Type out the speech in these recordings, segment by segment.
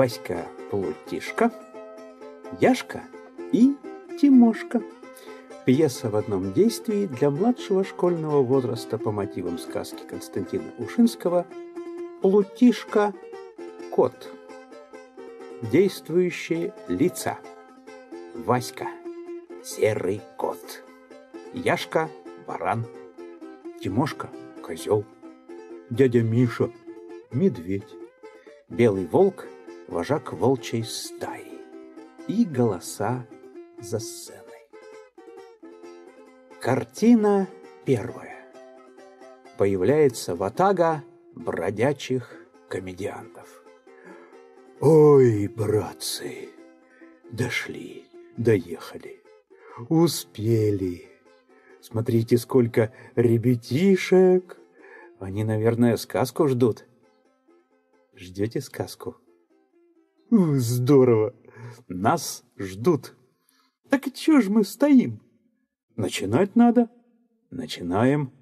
Васька Плутишка, Яшка и Тимошка. Пьеса в одном действии для младшего школьного возраста по мотивам сказки Константина Ушинского «Плутишка – кот». Действующие лица. Васька – серый кот. Яшка – баран. Тимошка – козел. Дядя Миша – медведь. Белый волк – вожак волчьей стаи. И голоса за сценой. Картина первая. Появляется ватага бродячих комедиантов. Ой, братцы, дошли, доехали, успели. Смотрите, сколько ребятишек. Они, наверное, сказку ждут. Ждете сказку? Здорово. Нас ждут. Так чё ж мы стоим? Начинать надо. Начинаем.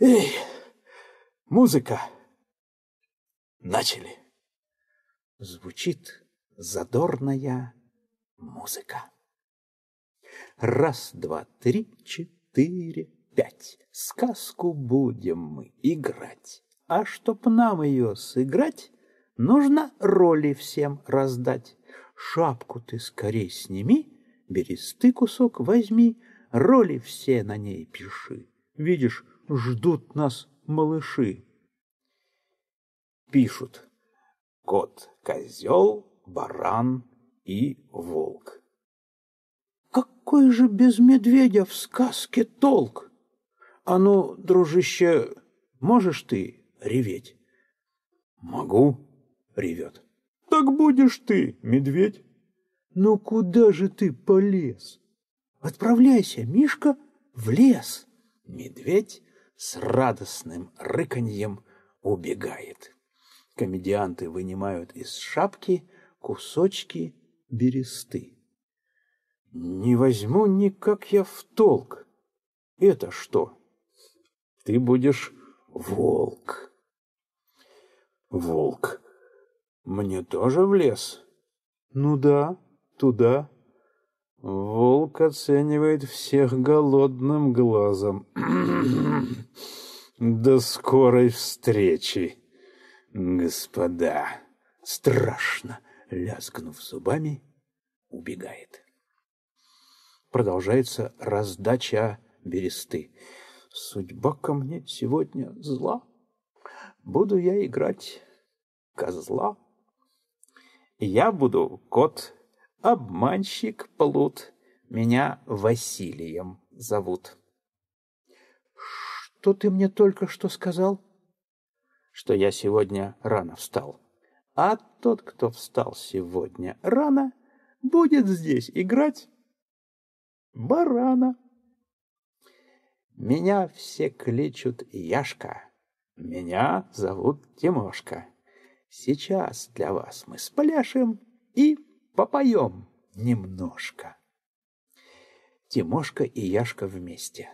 Эй, музыка. Начали. Звучит задорная музыка. Раз, два, три, четыре, пять. Сказку будем мы играть. А чтоб нам ее сыграть, нужно роли всем раздать. Шапку ты скорей сними, бересты кусок возьми, роли все на ней пиши. Видишь, ждут нас малыши. Пишут кот, козел, баран и волк. Какой же без медведя в сказке толк? А ну, дружище, можешь ты реветь? Могу, ревет. Так будешь ты, медведь. Ну куда же ты полез? Отправляйся, Мишка, в лес. Медведь с радостным рыканьем убегает. Комедианты вынимают из шапки кусочки бересты. Не возьму никак я в толк. Это что? Ты будешь волк. Волк. Мне тоже в лес? Ну да, туда. Волк оценивает всех голодным глазом. До скорой встречи, господа. Страшно, лязгнув зубами, убегает. Продолжается раздача бересты. Судьба ко мне сегодня зла. Буду я играть козла. Я буду кот обманщик плут. Меня Василием зовут. Что ты мне только что сказал? Что я сегодня рано встал. А тот, кто встал сегодня рано, будет здесь играть барана. Меня все кличут Яшка. Меня зовут Тимошка. Сейчас для вас мы спляшем и попоем немножко. Тимошка и Яшка вместе.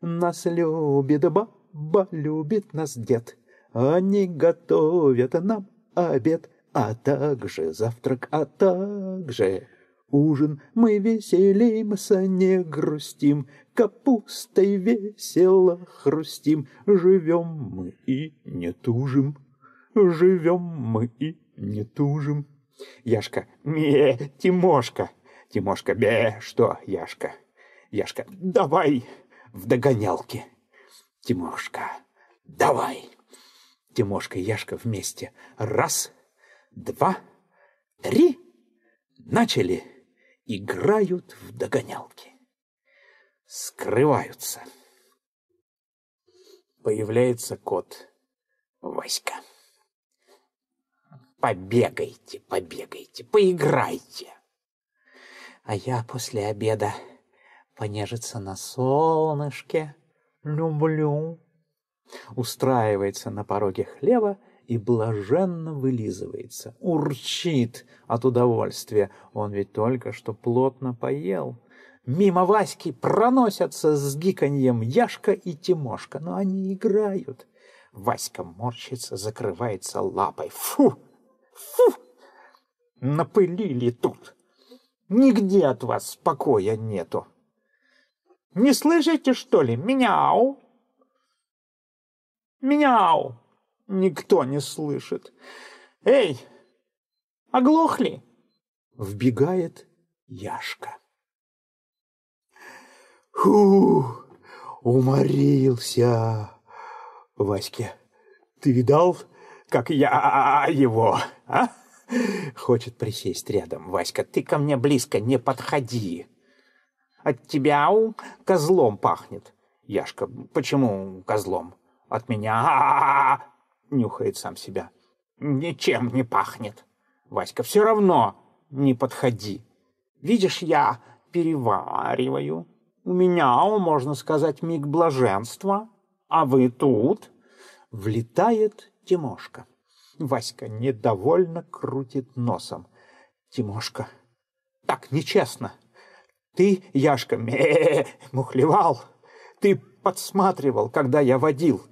Нас любит баба, любит нас дед. Они готовят нам обед, а также завтрак, а также ужин. Мы веселимся, не грустим, капустой весело хрустим. Живем мы и не тужим, живем мы и не тужим. Яшка, ме, Тимошка. Тимошка, бе, что, Яшка? Яшка, давай в догонялки. Тимошка, давай. Тимошка и Яшка вместе. Раз, два, три. Начали. Играют в догонялки. Скрываются. Появляется кот Васька. Побегайте, побегайте, поиграйте. А я после обеда понежиться на солнышке люблю. Устраивается на пороге хлева и блаженно вылизывается. Урчит от удовольствия. Он ведь только что плотно поел. Мимо Васьки проносятся с гиканьем Яшка и Тимошка, но они играют. Васька морщится, закрывается лапой. Фу! Фу! Напылили тут. Нигде от вас спокоя нету. Не слышите, что ли? Мяу! Мяу! Никто не слышит. Эй, оглохли? Вбегает Яшка. Фу, уморился. Ваське, ты видал, как я его, а? Хочет присесть рядом. Васька, ты ко мне близко не подходи. От тебя у козлом пахнет. Яшка, почему козлом? От меня а -а -а нюхает сам себя. Ничем не пахнет. Васька, все равно не подходи. Видишь, я перевариваю. У меня, можно сказать, миг блаженства. А вы тут? Влетает Тимошка. Васька недовольно крутит носом. Тимошка. Так нечестно. Ты, Яшка, ме мухлевал. Ты подсматривал, когда я водил.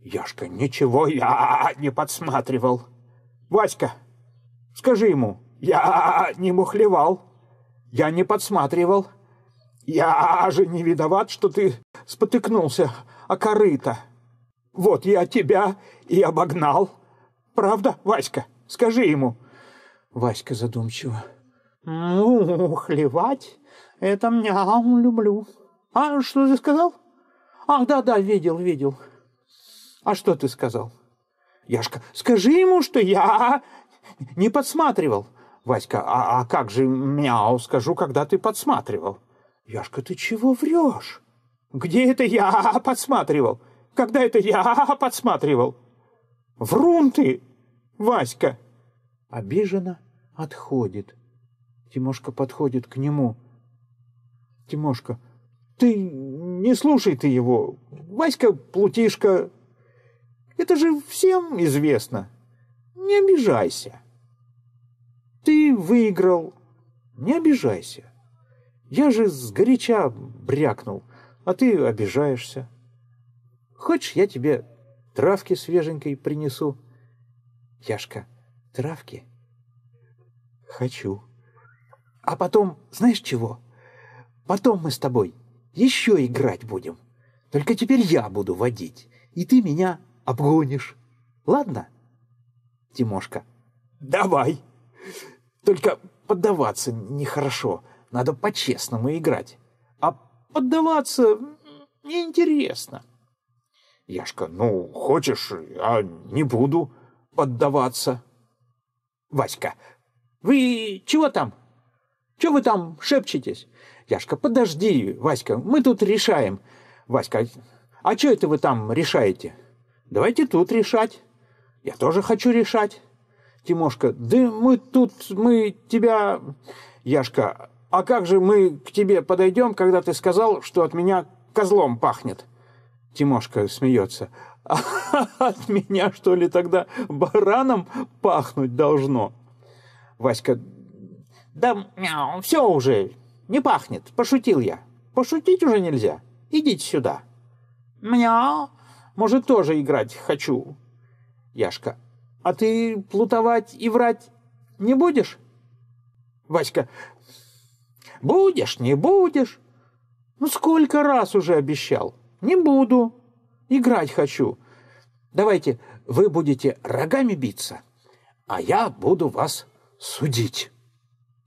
Яшка, ничего я не подсматривал. Васька, скажи ему, я не мухлевал. Я не подсматривал. Я же не виноват, что ты спотыкнулся о корыто. Вот я тебя и обогнал. Правда, Васька? Скажи ему. Васька задумчиво. Ну, хлевать — это меня люблю. А что ты сказал? Ах, да-да, видел, видел. А что ты сказал? Яшка, скажи ему, что я не подсматривал. Васька, а, а как же мяу скажу, когда ты подсматривал? Яшка, ты чего врешь? Где это я подсматривал? Когда это я подсматривал? Врун ты, Васька!» Обиженно отходит. Тимошка подходит к нему. «Тимошка, ты не слушай ты его. Васька плутишка. Это же всем известно. Не обижайся. Ты выиграл. Не обижайся. Я же сгоряча брякнул, а ты обижаешься. Хочешь, я тебе травки свеженькой принесу? Яшка, травки? Хочу. А потом, знаешь чего? Потом мы с тобой еще играть будем. Только теперь я буду водить, и ты меня обгонишь. Ладно? Тимошка. Давай. Только поддаваться нехорошо. Надо по-честному играть. А поддаваться неинтересно. Яшка, ну, хочешь, а не буду поддаваться. Васька, вы чего там? Чего вы там шепчетесь? Яшка, подожди, Васька, мы тут решаем. Васька, а что это вы там решаете? Давайте тут решать. Я тоже хочу решать. Тимошка, да мы тут, мы тебя... Яшка, а как же мы к тебе подойдем, когда ты сказал, что от меня козлом пахнет? Тимошка смеется. А от меня, что ли, тогда бараном пахнуть должно? Васька. Да мяу, все уже, не пахнет, пошутил я. Пошутить уже нельзя. Идите сюда. Мяу, может, тоже играть хочу. Яшка. А ты плутовать и врать не будешь? Васька. Будешь, не будешь. Ну, сколько раз уже обещал. Не буду. Играть хочу. Давайте вы будете рогами биться, а я буду вас судить.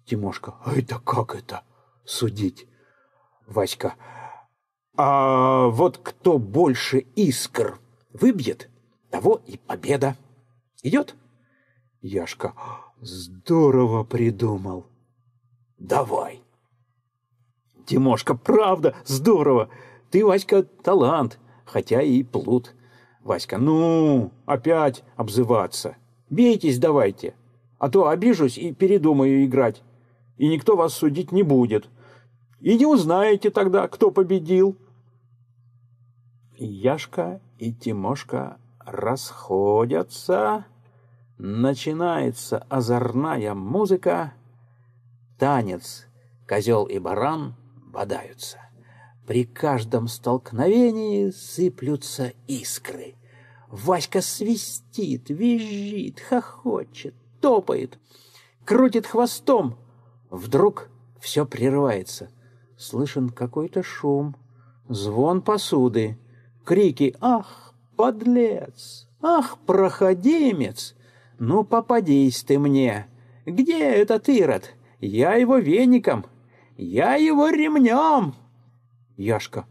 Тимошка, а это как это судить? Васька, а вот кто больше искр выбьет, того и победа. Идет? Яшка, здорово придумал. Давай. Тимошка, правда, здорово. Ты, Васька, талант, хотя и плут. Васька, ну, опять обзываться. Бейтесь давайте, а то обижусь и передумаю играть. И никто вас судить не будет. И не узнаете тогда, кто победил. Яшка и Тимошка расходятся. Начинается озорная музыка. Танец. Козел и баран бодаются. При каждом столкновении сыплются искры. Васька свистит, визжит, хохочет, топает. крутит хвостом. Вдруг все прерывается. Слышен какой-то шум, звон посуды, крики «Ах, подлец! Ах, проходимец! Ну, попадись ты мне! Где этот Ирод? Я его веником! Я его ремнем!» Яшка.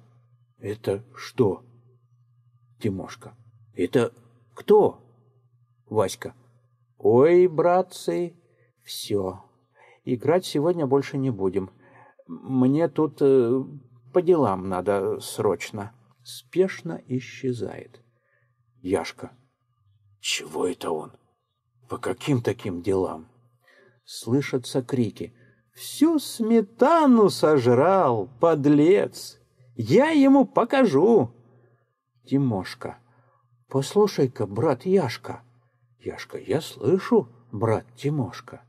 «Это что?» Тимошка. «Это кто?» Васька. «Ой, братцы, все. Играть сегодня больше не будем. Мне тут э, по делам надо срочно». Спешно исчезает. Яшка. «Чего это он? По каким таким делам?» Слышатся крики. «Всю сметану сожрал, подлец! Я ему покажу!» Тимошка. «Послушай-ка, брат Яшка!» Яшка, я слышу, брат Тимошка.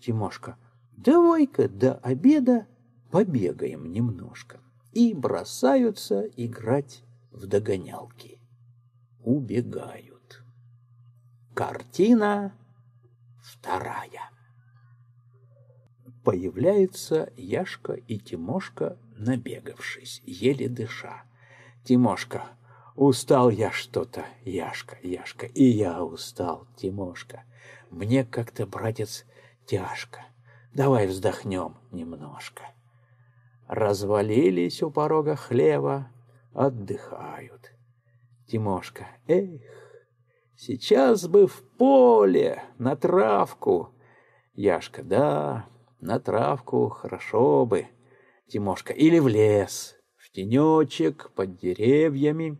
Тимошка, давай-ка до обеда побегаем немножко. И бросаются играть в догонялки. Убегают. Картина вторая. Появляются Яшка и Тимошка, набегавшись, еле дыша. Тимошка, Устал я что-то, Яшка, Яшка, и я устал, Тимошка. Мне как-то, братец, тяжко. Давай вздохнем немножко. Развалились у порога хлева, отдыхают. Тимошка, эх, сейчас бы в поле, на травку. Яшка, да, на травку хорошо бы. Тимошка, или в лес, в тенечек, под деревьями.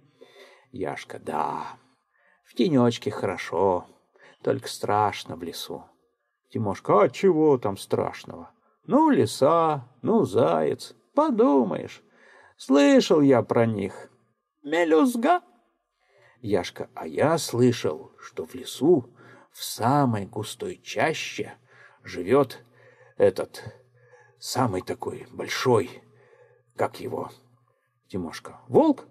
Яшка, да, в тенечке хорошо, только страшно в лесу. Тимошка, а чего там страшного? Ну, лиса, ну, заяц, подумаешь. Слышал я про них. Мелюзга. Яшка, а я слышал, что в лесу, в самой густой чаще, живет этот самый такой большой, как его, Тимошка, волк?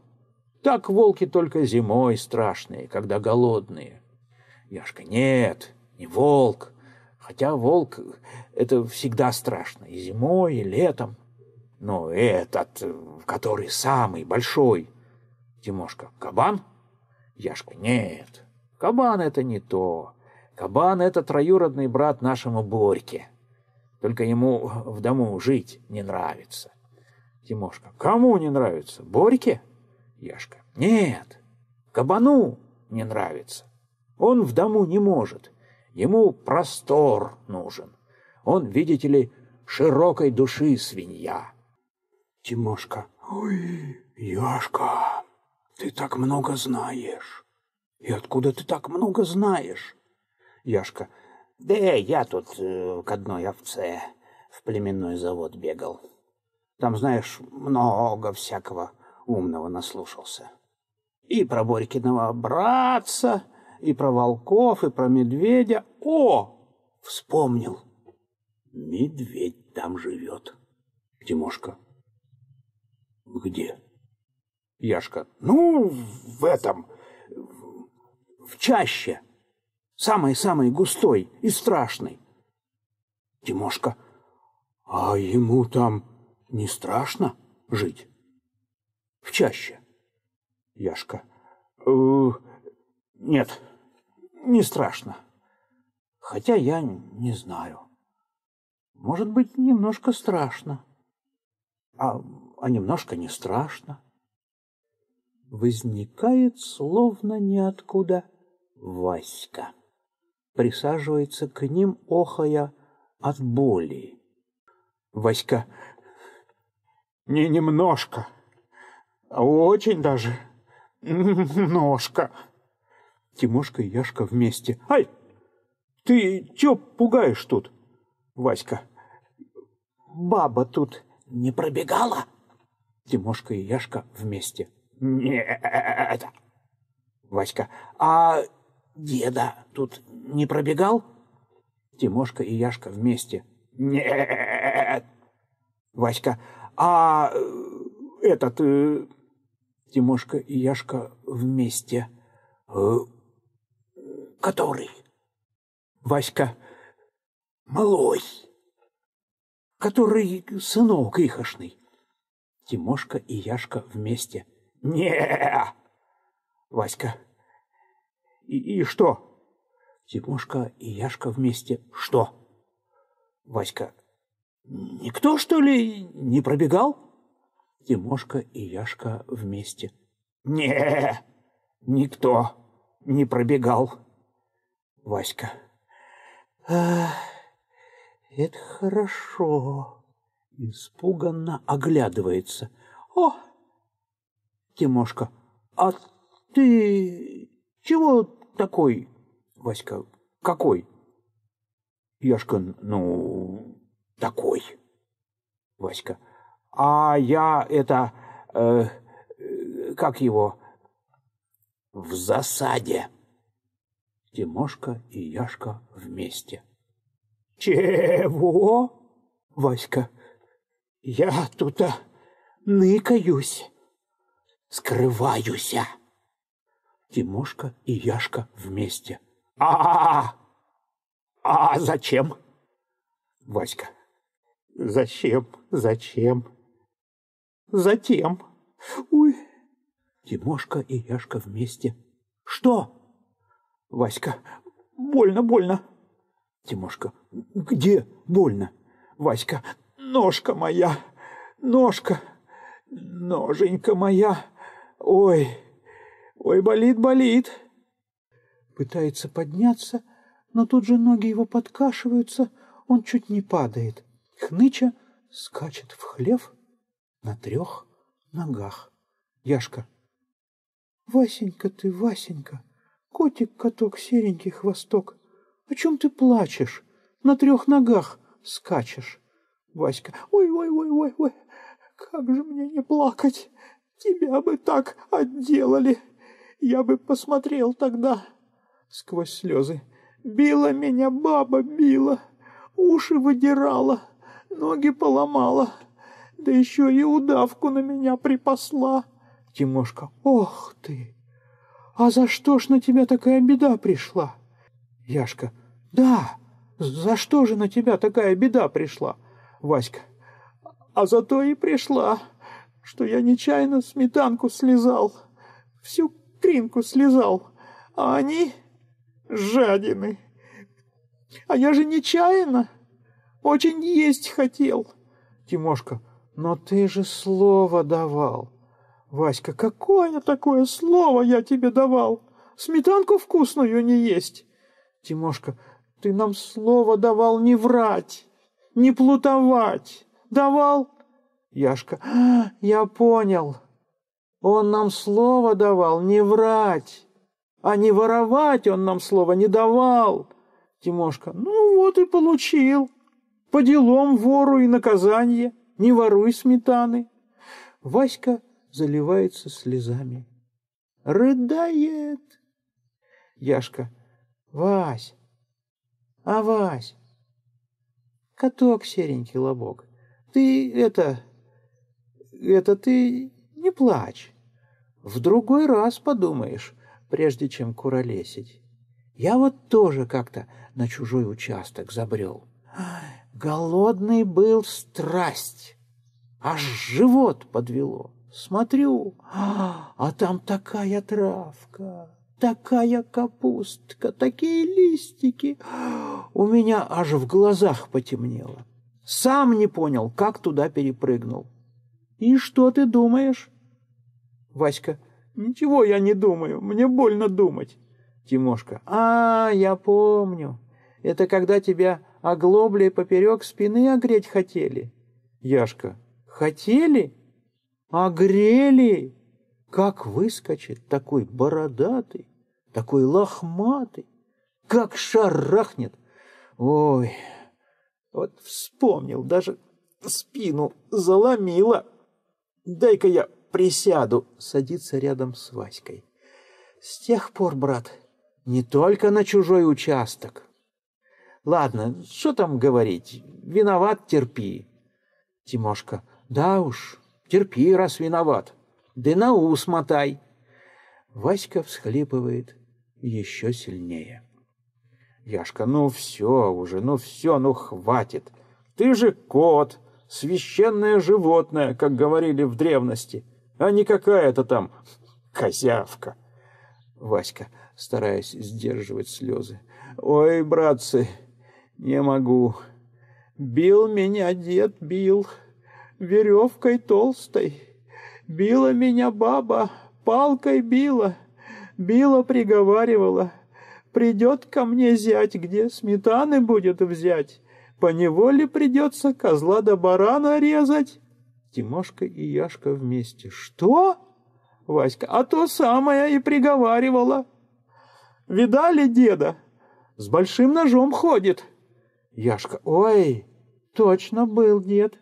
Так волки только зимой страшные, когда голодные. Яшка, нет, не волк. Хотя волк — это всегда страшно, и зимой, и летом. Но этот, который самый большой. Тимошка, кабан? Яшка, нет, кабан — это не то. Кабан — это троюродный брат нашему Борьке. Только ему в дому жить не нравится. Тимошка, кому не нравится? Борьке? Яшка. Нет, кабану не нравится. Он в дому не может. Ему простор нужен. Он, видите ли, широкой души свинья. Тимошка. Ой, Яшка, ты так много знаешь. И откуда ты так много знаешь? Яшка. Да я тут э, к одной овце в племенной завод бегал. Там, знаешь, много всякого умного наслушался. И про Борькиного братца, и про волков, и про медведя. О, вспомнил. Медведь там живет. Тимошка. Где? Яшка. Ну, в этом, в чаще. Самый-самый густой и страшный. Тимошка. А ему там не страшно жить? в чаще. Яшка. Э, нет, не страшно. Хотя я не знаю. Может быть, немножко страшно. А, а немножко не страшно. Возникает словно ниоткуда Васька. Присаживается к ним, охая от боли. Васька. Не немножко. Очень даже. Ножка. Тимошка и Яшка вместе. Ай! Ты чё пугаешь тут? Васька. Баба тут не пробегала? Тимошка и Яшка вместе. Нет. Васька. А деда тут не пробегал? Тимошка и Яшка вместе. Нет. Васька. А этот э, Тимошка и Яшка вместе. Э, который? Васька. Малой, который сынок ихошный. Тимошка и Яшка вместе. не Васька. И, и что? Тимошка и Яшка вместе. Что? Васька. Никто, что ли, не пробегал? Тимошка и Яшка вместе. не никто не пробегал. Васька. А, это хорошо. Испуганно оглядывается. О! Тимошка. А ты чего такой? Васька. Какой? Яшка. Ну, такой. Васька. А я это... Э, как его? В засаде. Тимошка и Яшка вместе. Чего? Васька. Я тут ныкаюсь, скрываюся. Тимошка и Яшка вместе. А, -а, -а, -а зачем? Васька. Зачем? Зачем? Затем. Ой. Тимошка и Яшка вместе. Что? Васька. Больно, больно. Тимошка. Где больно? Васька. Ножка моя. Ножка. Ноженька моя. Ой. Ой, болит, болит. Пытается подняться, но тут же ноги его подкашиваются, он чуть не падает. Хныча скачет в хлев на трех ногах. Яшка. Васенька ты, Васенька, котик-каток, серенький хвосток, о чем ты плачешь? На трех ногах скачешь. Васька. Ой-ой-ой-ой-ой, как же мне не плакать? Тебя бы так отделали. Я бы посмотрел тогда. Сквозь слезы. Била меня баба, била. Уши выдирала, ноги поломала. Да еще и удавку на меня припасла. Тимошка. Ох ты! А за что ж на тебя такая беда пришла? Яшка. Да, за что же на тебя такая беда пришла? Васька. А за то и пришла, что я нечаянно сметанку слезал, всю кринку слезал, а они жадины. А я же нечаянно, очень есть хотел. Тимошка, но ты же слово давал. Васька, какое такое слово я тебе давал? Сметанку вкусную не есть. Тимошка, ты нам слово давал не врать, не плутовать. Давал? Яшка, а, я понял. Он нам слово давал не врать, а не воровать он нам слово не давал. Тимошка, ну вот и получил. По делам вору и наказание, не воруй сметаны. Васька заливается слезами. Рыдает. Яшка, Вась, а Вась, каток серенький лобок, ты это, это ты не плачь. В другой раз подумаешь, прежде чем куролесить. Я вот тоже как-то на чужой участок забрел. Голодный был страсть, аж живот подвело. Смотрю, а там такая травка, Такая капустка, такие листики. У меня аж в глазах потемнело. Сам не понял, как туда перепрыгнул. И что ты думаешь? Васька. Ничего я не думаю, мне больно думать. Тимошка. А, я помню. Это когда тебя оглоблей поперек спины огреть хотели. Яшка. Хотели? Огрели? Как выскочит такой бородатый, такой лохматый, как шарахнет. Ой, вот вспомнил, даже спину заломило. Дай-ка я присяду, садится рядом с Васькой. С тех пор, брат, не только на чужой участок. Ладно, что там говорить, виноват терпи. Тимошка, да уж, терпи, раз виноват да на ус мотай. Васька всхлипывает еще сильнее. Яшка, ну все уже, ну все, ну хватит. Ты же кот, священное животное, как говорили в древности, а не какая-то там козявка. Васька, стараясь сдерживать слезы. Ой, братцы, не могу. Бил меня дед, бил, веревкой толстой. Била меня баба, палкой била, била приговаривала. Придет ко мне зять, где сметаны будет взять. По неволе придется козла да барана резать. Тимошка и Яшка вместе. Что? Васька, а то самое и приговаривала. Видали деда? С большим ножом ходит. Яшка, ой, точно был дед.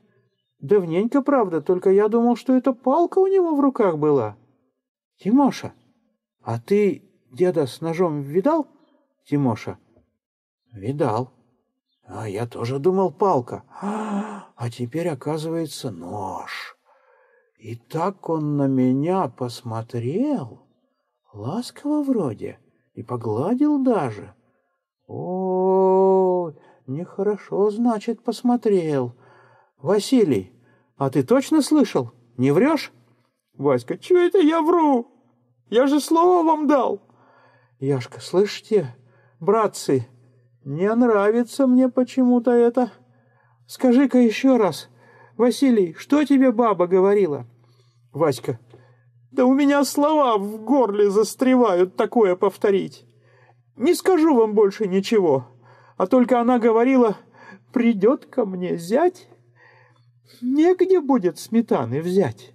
Давненько, правда, только я думал, что это палка у него в руках была. Тимоша, а ты деда с ножом видал? Тимоша, видал. А я тоже думал палка. А теперь, оказывается, нож. И так он на меня посмотрел, ласково вроде, и погладил даже. О, нехорошо, значит, посмотрел. Василий, а ты точно слышал? Не врешь? Васька, чего это я вру? Я же слово вам дал. Яшка, слышите, братцы, не нравится мне почему-то это. Скажи-ка еще раз, Василий, что тебе баба говорила? Васька, да у меня слова в горле застревают такое повторить. Не скажу вам больше ничего, а только она говорила, придет ко мне зять, негде будет сметаны взять.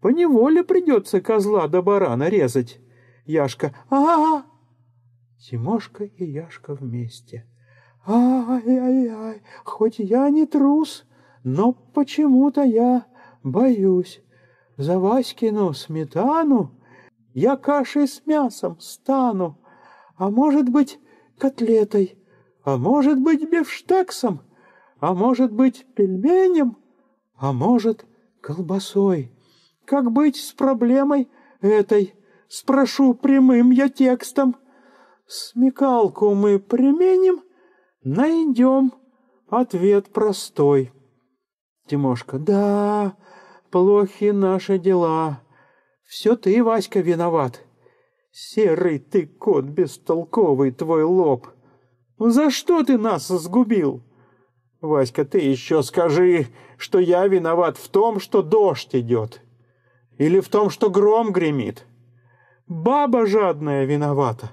По неволе придется козла до барана резать. Яшка, а, -а, -а Тимошка и Яшка вместе. Ай-ай-ай, хоть я не трус, но почему-то я боюсь. За Васькину сметану я кашей с мясом стану, а может быть котлетой, а может быть бифштексом, а может быть пельменем, а может колбасой. Как быть с проблемой этой? Спрошу прямым я текстом. Смекалку мы применим, найдем ответ простой. Тимошка, да, плохи наши дела. Все ты, Васька, виноват. Серый ты кот бестолковый, твой лоб. За что ты нас сгубил? Васька, ты еще скажи, что я виноват в том, что дождь идет. Или в том, что гром гремит. Баба жадная виновата.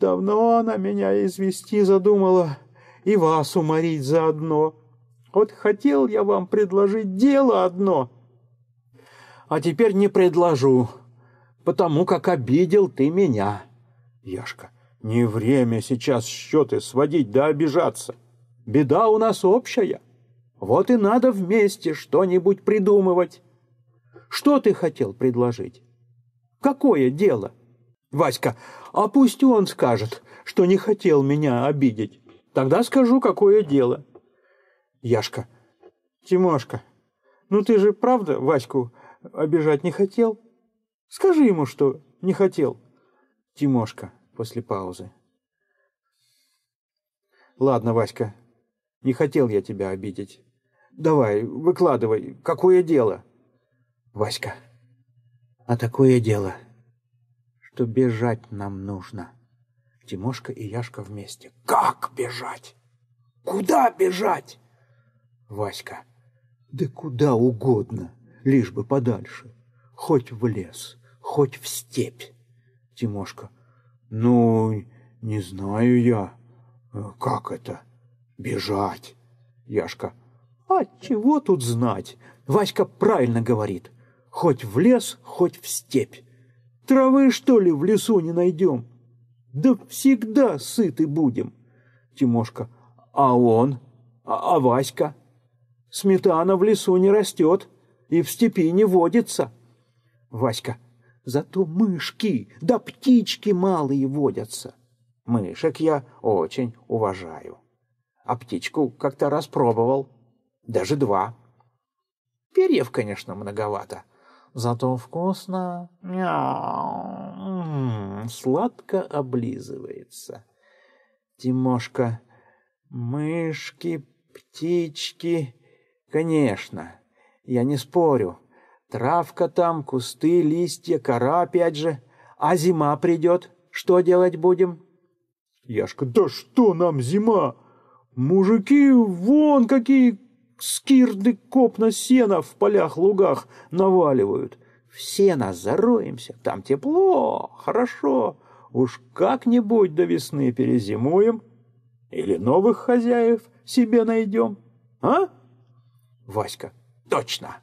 Давно она меня извести задумала и вас уморить заодно. Вот хотел я вам предложить дело одно, а теперь не предложу, потому как обидел ты меня. Яшка, не время сейчас счеты сводить да обижаться. Беда у нас общая. Вот и надо вместе что-нибудь придумывать. Что ты хотел предложить? Какое дело? Васька, а пусть он скажет, что не хотел меня обидеть. Тогда скажу, какое дело. Яшка, Тимошка, ну ты же правда Ваську обижать не хотел? Скажи ему, что не хотел. Тимошка после паузы. Ладно, Васька, не хотел я тебя обидеть. Давай, выкладывай, какое дело? Васька, а такое дело, что бежать нам нужно. Тимошка и Яшка вместе. Как бежать? Куда бежать? Васька. Да куда угодно, лишь бы подальше. Хоть в лес, хоть в степь. Тимошка. Ну, не знаю я. Как это? Бежать. Яшка. А чего тут знать? Васька правильно говорит. Хоть в лес, хоть в степь. Травы, что ли, в лесу не найдем? Да всегда сыты будем. Тимошка. А он? А, а Васька? Сметана в лесу не растет и в степи не водится. Васька. Зато мышки да птички малые водятся. Мышек я очень уважаю. А птичку как-то распробовал. Даже два. Перьев, конечно, многовато. Зато вкусно. Мяу. Сладко облизывается. Тимошка. Мышки, птички. Конечно, я не спорю. Травка там, кусты, листья, кора опять же. А зима придет. Что делать будем? Яшка. Да что нам зима? Мужики вон какие скирды копна сена в полях-лугах наваливают. В сено зароемся, там тепло, хорошо. Уж как-нибудь до весны перезимуем. Или новых хозяев себе найдем, а? Васька, точно.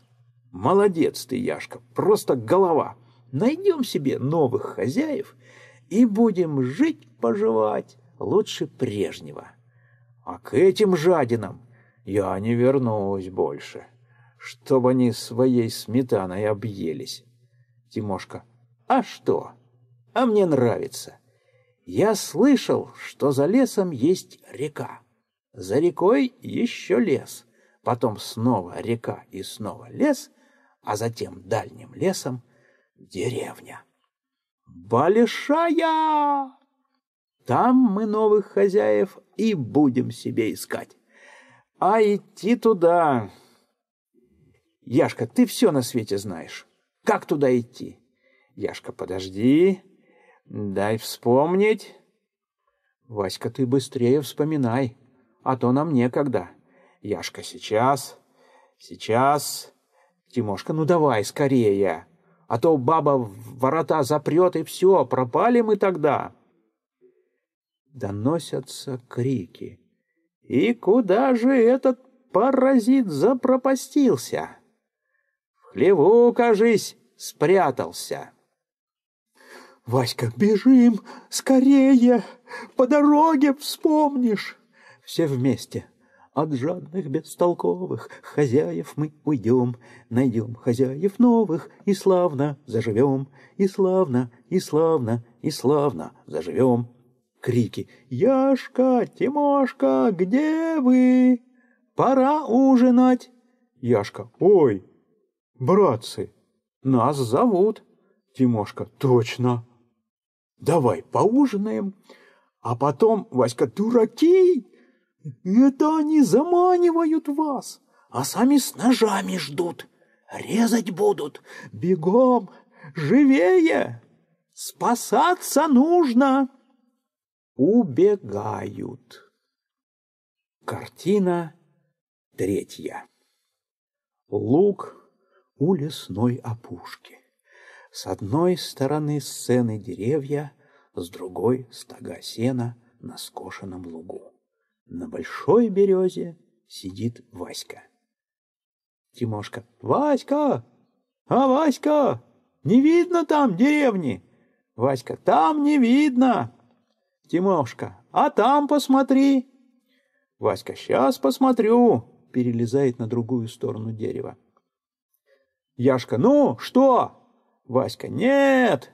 Молодец ты, Яшка, просто голова. Найдем себе новых хозяев и будем жить-поживать лучше прежнего. А к этим жадинам я не вернусь больше, чтобы они своей сметаной объелись. Тимошка, а что? А мне нравится. Я слышал, что за лесом есть река. За рекой еще лес, потом снова река и снова лес, а затем дальним лесом деревня. Большая! Там мы новых хозяев и будем себе искать. А идти туда... Яшка, ты все на свете знаешь. Как туда идти? Яшка, подожди. Дай вспомнить. Васька, ты быстрее вспоминай, а то нам некогда. Яшка, сейчас, сейчас. Тимошка, ну давай скорее, а то баба ворота запрет, и все, пропали мы тогда. Доносятся крики. И куда же этот паразит запропастился? В хлеву, кажись, спрятался. Васька, бежим, скорее, по дороге вспомнишь. Все вместе. От жадных бестолковых хозяев мы уйдем, найдем хозяев новых и славно заживем, и славно, и славно, и славно заживем. Крики «Яшка, Тимошка, где вы? Пора ужинать!» Яшка «Ой, братцы, нас зовут!» Тимошка «Точно!» Давай поужинаем. А потом, Васька, дураки, это они заманивают вас, а сами с ножами ждут. Резать будут. Бегом, живее, спасаться нужно. Убегают. Картина третья. Луг у лесной опушки. С одной стороны сцены деревья, с другой — стога сена на скошенном лугу. На большой березе сидит Васька. Тимошка. «Васька! А, Васька! Не видно там деревни!» Васька. «Там не видно!» Тимошка. «А там посмотри!» Васька. «Сейчас посмотрю!» Перелезает на другую сторону дерева. Яшка. «Ну, что?» Васька, нет,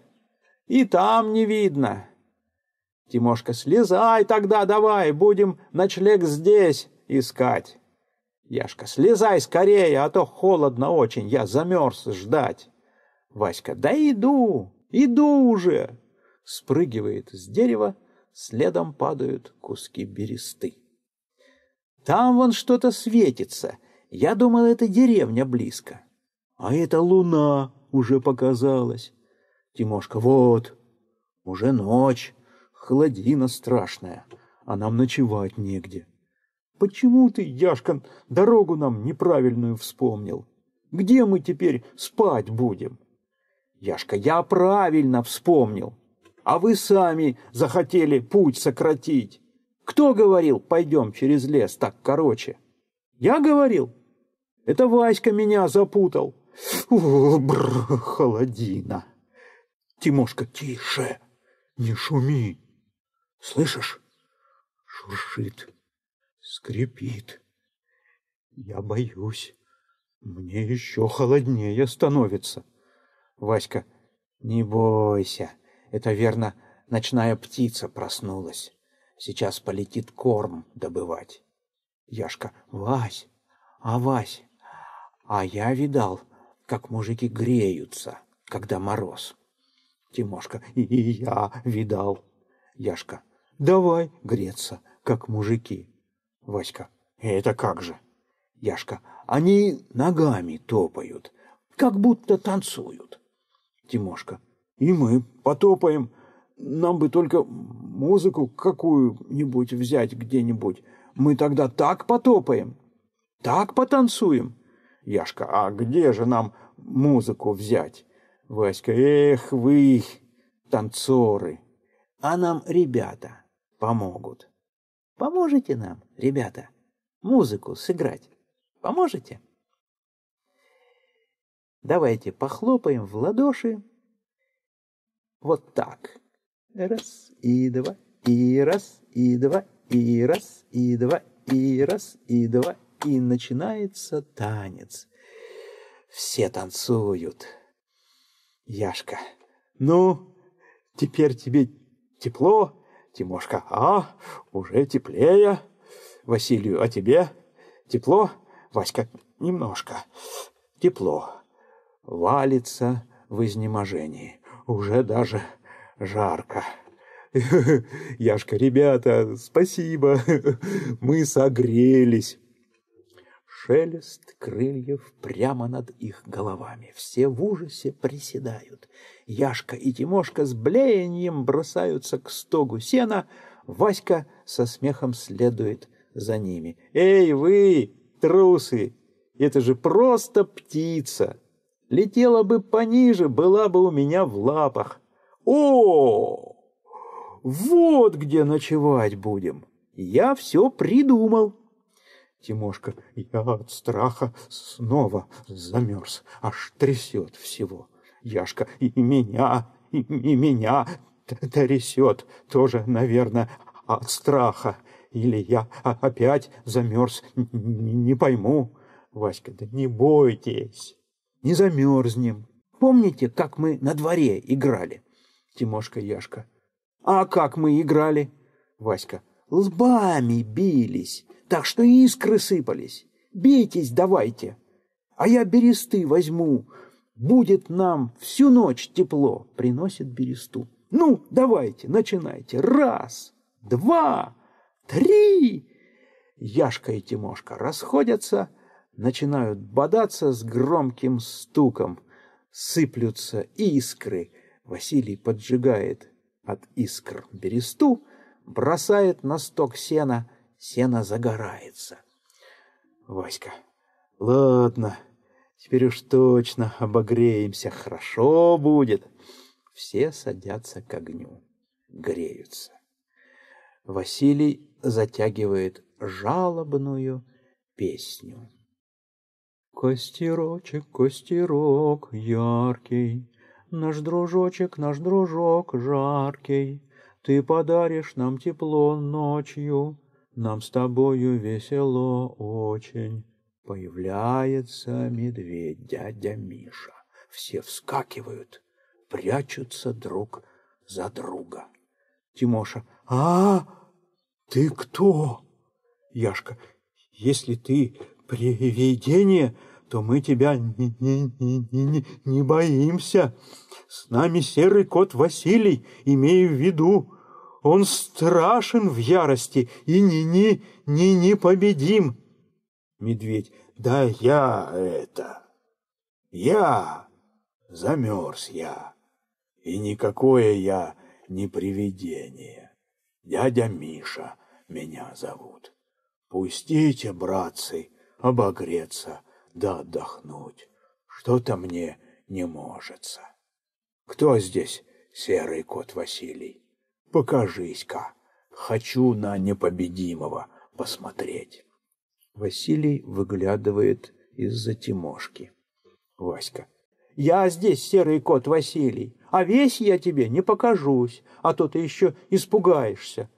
и там не видно. Тимошка, слезай тогда давай, будем ночлег здесь искать. Яшка, слезай скорее, а то холодно очень, я замерз ждать. Васька, да иду, иду уже. Спрыгивает с дерева, следом падают куски бересты. Там вон что-то светится. Я думал, это деревня близко. А это луна, уже показалось. Тимошка, вот, уже ночь, холодина страшная, а нам ночевать негде. Почему ты, Яшкан, дорогу нам неправильную вспомнил? Где мы теперь спать будем? Яшка, я правильно вспомнил. А вы сами захотели путь сократить. Кто говорил, пойдем через лес так короче? Я говорил. Это Васька меня запутал. О, холодина. Тимошка, тише, не шуми. Слышишь? Шуршит, скрипит. Я боюсь. Мне еще холоднее становится. Васька, не бойся. Это верно, ночная птица проснулась. Сейчас полетит корм добывать. Яшка, Вась, а Вась, а я видал, как мужики греются, когда мороз. Тимошка, и я видал. Яшка, давай греться, как мужики. Васька, это как же? Яшка, они ногами топают, как будто танцуют. Тимошка, и мы потопаем. Нам бы только музыку какую-нибудь взять где-нибудь. Мы тогда так потопаем, так потанцуем. Яшка, а где же нам музыку взять? Васька, эх вы, танцоры. А нам ребята помогут. Поможете нам, ребята, музыку сыграть? Поможете? Давайте похлопаем в ладоши. Вот так. Раз и два, и раз, и два, и раз, и два, и раз, и два, и начинается танец. Все танцуют. Яшка, ну, теперь тебе тепло? Тимошка, а, уже теплее. Василию, а тебе тепло? Васька, немножко. Тепло. Валится в изнеможении. Уже даже жарко. Яшка, ребята, спасибо. Мы согрелись. Шелест крыльев прямо над их головами. Все в ужасе приседают. Яшка и Тимошка с блеянием бросаются к стогу сена. Васька со смехом следует за ними. «Эй, вы, трусы! Это же просто птица! Летела бы пониже, была бы у меня в лапах. О, вот где ночевать будем! Я все придумал!» Тимошка, я от страха снова замерз, аж трясет всего. Яшка, и меня, и, и меня трясет тоже, наверное, от страха. Или я опять замерз, не пойму. Васька, да не бойтесь, не замерзнем. Помните, как мы на дворе играли? Тимошка, Яшка. А как мы играли? Васька, лбами бились так что искры сыпались. Бейтесь давайте, а я бересты возьму. Будет нам всю ночь тепло, приносит бересту. Ну, давайте, начинайте. Раз, два, три. Яшка и Тимошка расходятся, начинают бодаться с громким стуком. Сыплются искры. Василий поджигает от искр бересту, бросает на сток сена — сено загорается. Васька, ладно, теперь уж точно обогреемся, хорошо будет. Все садятся к огню, греются. Василий затягивает жалобную песню. Костерочек, костерок яркий, Наш дружочек, наш дружок жаркий, Ты подаришь нам тепло ночью, нам с тобою весело очень. Появляется медведь, дядя Миша. Все вскакивают, прячутся друг за друга. Тимоша. А, ты кто? Яшка. Если ты привидение, то мы тебя не, не, не, не, не боимся. С нами серый кот Василий, имею в виду. Он страшен в ярости и не не не непобедим. Медведь. Да я это. Я замерз я. И никакое я не привидение. Дядя Миша меня зовут. Пустите, братцы, обогреться да отдохнуть. Что-то мне не можется. Кто здесь серый кот Василий? Покажись-ка, хочу на непобедимого посмотреть. Василий выглядывает из-за Тимошки. Васька. Я здесь серый кот Василий, а весь я тебе не покажусь, а то ты еще испугаешься.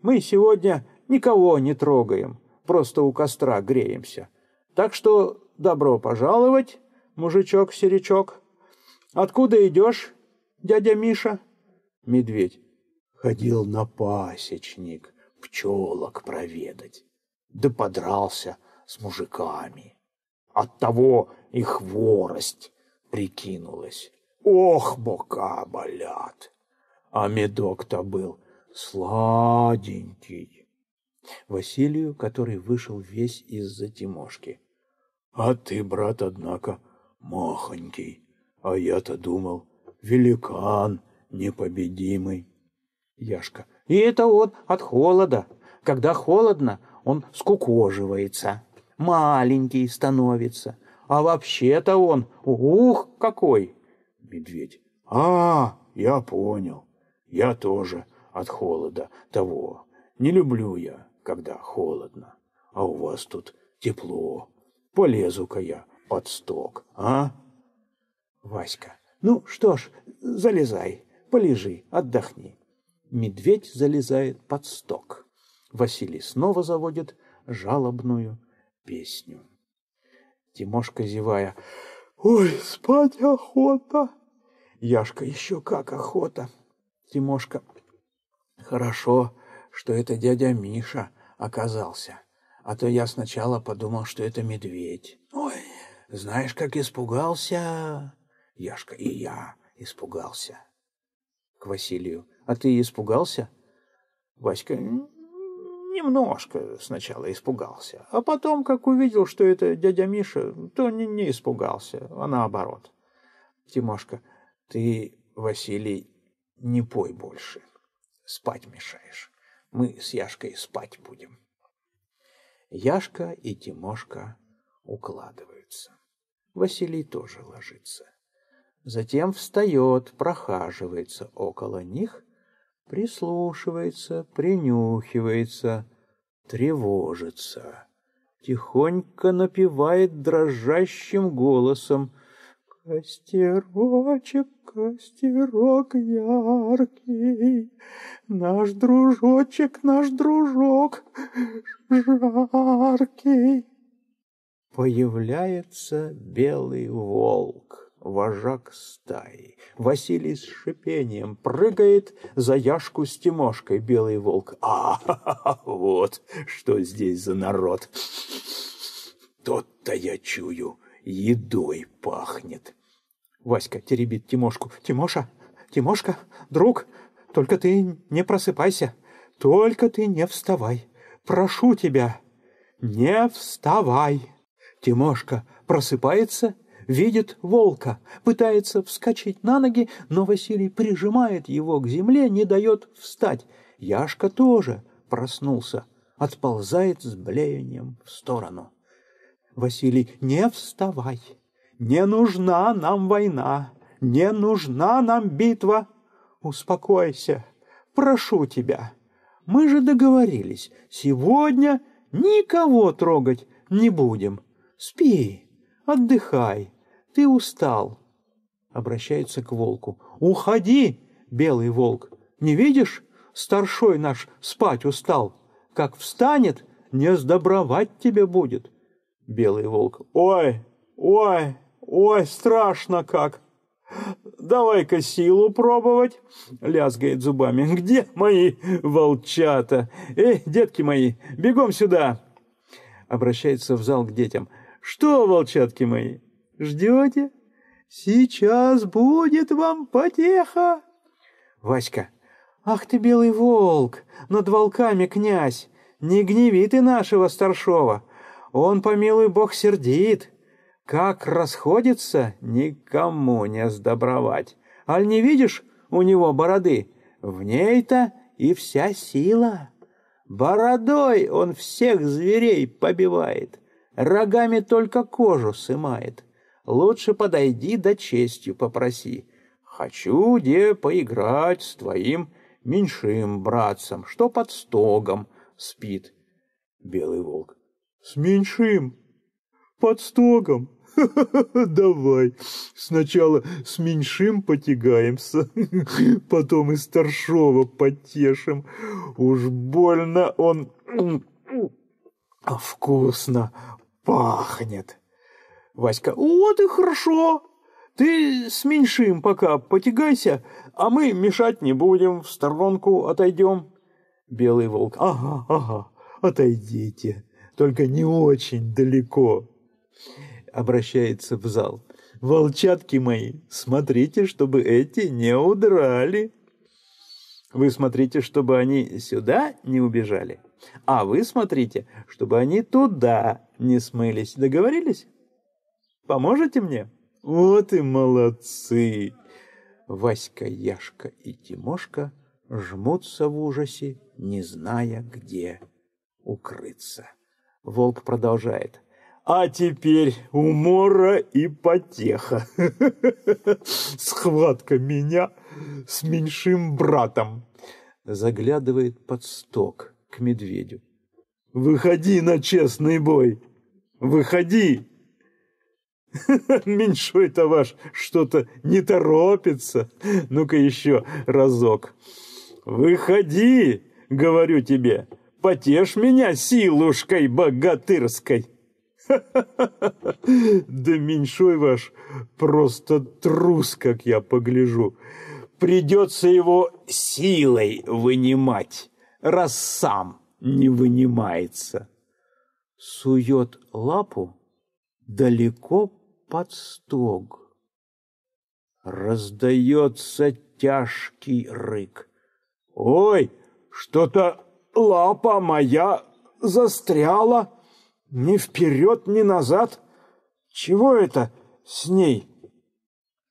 Мы сегодня никого не трогаем, просто у костра греемся. Так что добро пожаловать, мужичок-серичок. Откуда идешь, дядя Миша? Медведь ходил на пасечник пчелок проведать, да подрался с мужиками. Оттого и хворость прикинулась. Ох, бока болят! А медок-то был Сладенький. Василию, который вышел весь из-за Тимошки. А ты, брат, однако, махонький. А я-то думал, великан непобедимый. Яшка. И это он от холода. Когда холодно, он скукоживается, маленький становится. А вообще-то он, ух, какой! Медведь. А, я понял. Я тоже от холода того. Не люблю я, когда холодно. А у вас тут тепло. Полезу-ка я под сток, а? Васька. Ну что ж, залезай, полежи, отдохни. Медведь залезает под сток. Василий снова заводит жалобную песню. Тимошка, зевая, «Ой, спать охота!» Яшка, «Еще как охота!» Тимошка, «Хорошо, что это дядя Миша оказался, а то я сначала подумал, что это медведь. Ой, знаешь, как испугался?» Яшка, «И я испугался». К Василию, «А ты испугался?» Васька, немножко сначала испугался, а потом, как увидел, что это дядя Миша, то не, не испугался, а наоборот. Тимошка, ты, Василий, не пой больше, спать мешаешь. Мы с Яшкой спать будем. Яшка и Тимошка укладываются. Василий тоже ложится. Затем встает, прохаживается около них прислушивается, принюхивается, тревожится, тихонько напевает дрожащим голосом Костерочек, костерок яркий, Наш дружочек, наш дружок жаркий. Появляется белый волк вожак стаи. Василий с шипением прыгает за Яшку с Тимошкой, белый волк. А, вот что здесь за народ. Тот-то я чую, едой пахнет. Васька теребит Тимошку. Тимоша, Тимошка, друг, только ты не просыпайся, только ты не вставай. Прошу тебя, не вставай. Тимошка просыпается видит волка, пытается вскочить на ноги, но Василий прижимает его к земле, не дает встать. Яшка тоже проснулся, отползает с блеянием в сторону. Василий, не вставай, не нужна нам война, не нужна нам битва. Успокойся, прошу тебя. Мы же договорились, сегодня никого трогать не будем. Спи, отдыхай, ты устал. Обращается к волку. Уходи, белый волк. Не видишь, старшой наш спать устал. Как встанет, не сдобровать тебе будет. Белый волк. Ой, ой, ой, страшно как. Давай-ка силу пробовать, лязгает зубами. Где мои волчата? Эй, детки мои, бегом сюда. Обращается в зал к детям. Что, волчатки мои, Ждете? Сейчас будет вам потеха. Васька. Ах ты, белый волк, над волками князь, не гневи ты нашего старшова. Он, помилуй бог, сердит. Как расходится, никому не сдобровать. Аль не видишь у него бороды? В ней-то и вся сила. Бородой он всех зверей побивает, рогами только кожу сымает лучше подойди да честью попроси. Хочу где поиграть с твоим меньшим братцем, что под стогом спит. Белый волк. С меньшим? Под стогом? Давай, сначала с меньшим потягаемся, потом и старшего потешим. Уж больно он вкусно пахнет. Васька, вот и хорошо. Ты с меньшим пока потягайся, а мы мешать не будем, в сторонку отойдем. Белый волк, ага, ага, отойдите, только не очень далеко. Обращается в зал. Волчатки мои, смотрите, чтобы эти не удрали. Вы смотрите, чтобы они сюда не убежали, а вы смотрите, чтобы они туда не смылись. Договорились? Поможете мне? Вот и молодцы! Васька, Яшка и Тимошка жмутся в ужасе, не зная, где укрыться. Волк продолжает. А теперь умора и потеха. Схватка меня с меньшим братом. Заглядывает под сток к медведю. Выходи на честный бой. Выходи. Меньшой-то ваш что-то не торопится. Ну-ка еще разок. Выходи, говорю тебе, потешь меня силушкой богатырской. Да меньшой ваш просто трус, как я погляжу. Придется его силой вынимать, раз сам не вынимается. Сует лапу далеко под стог. Раздается тяжкий рык. «Ой, что-то лапа моя застряла, ни вперед, ни назад. Чего это с ней?»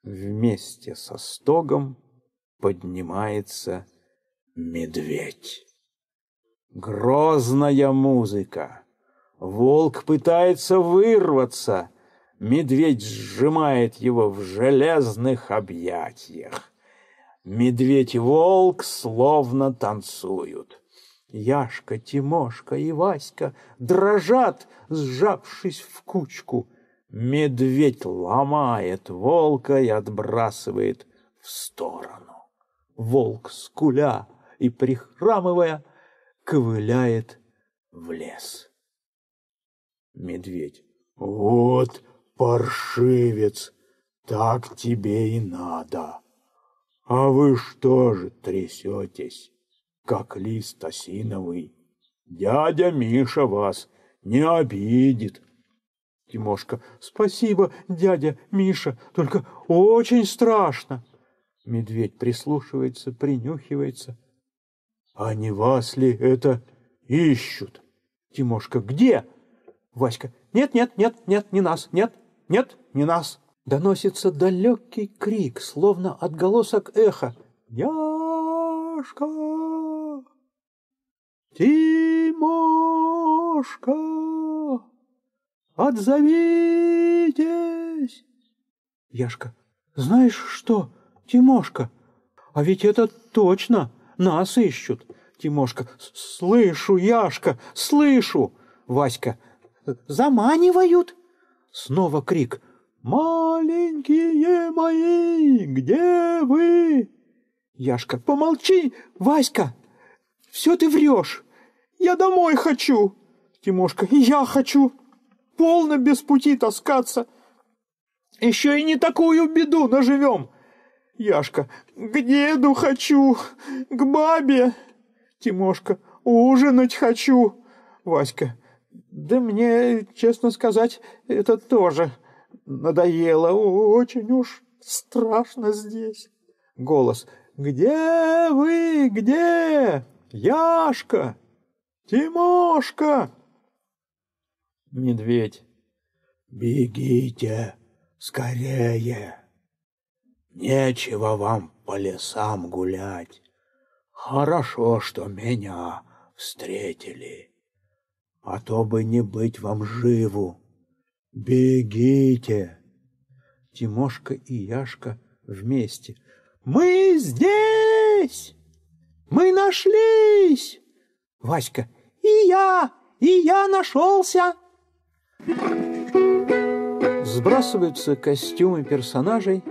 Вместе со стогом поднимается медведь. Грозная музыка. Волк пытается вырваться. Медведь сжимает его в железных объятиях. Медведь и волк словно танцуют. Яшка, Тимошка и Васька дрожат, сжавшись в кучку. Медведь ломает волка и отбрасывает в сторону. Волк, скуля и прихрамывая, ковыляет в лес. Медведь. Вот паршивец, так тебе и надо. А вы что же трясетесь, как лист осиновый? Дядя Миша вас не обидит. Тимошка. Спасибо, дядя Миша, только очень страшно. Медведь прислушивается, принюхивается. А не вас ли это ищут? Тимошка. Где? Васька. Нет, нет, нет, нет, не нас, нет, нет, не нас. Доносится далекий крик, словно отголосок эха. Яшка! Тимошка! Отзовитесь! Яшка. Знаешь что, Тимошка, а ведь это точно нас ищут. Тимошка. Слышу, Яшка, слышу. Васька. Заманивают? Снова крик. «Маленькие мои, где вы?» Яшка. «Помолчи, Васька! Все ты врешь! Я домой хочу!» Тимошка. «Я хочу! Полно без пути таскаться! Еще и не такую беду наживем!» Яшка. «К деду хочу! К бабе!» Тимошка. «Ужинать хочу!» Васька. Да мне, честно сказать, это тоже надоело. Очень уж страшно здесь. Голос. Где вы? Где? Яшка! Тимошка! Медведь. Бегите скорее. Нечего вам по лесам гулять. Хорошо, что меня встретили а то бы не быть вам живу. Бегите!» Тимошка и Яшка вместе. «Мы здесь! Мы нашлись!» Васька. «И я! И я нашелся!» Сбрасываются костюмы персонажей,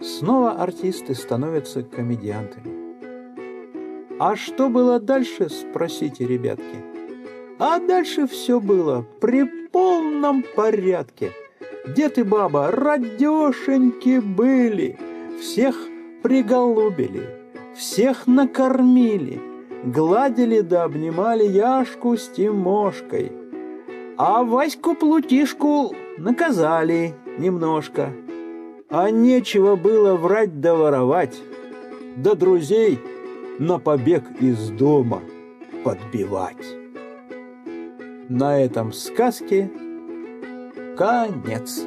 снова артисты становятся комедиантами. А что было дальше, спросите, ребятки? А дальше все было при полном порядке. Дед и баба радешеньки были, всех приголубили, всех накормили, гладили да обнимали Яшку с Тимошкой. А Ваську-плутишку наказали немножко. А нечего было врать да воровать, да друзей на побег из дома подбивать. На этом сказке конец.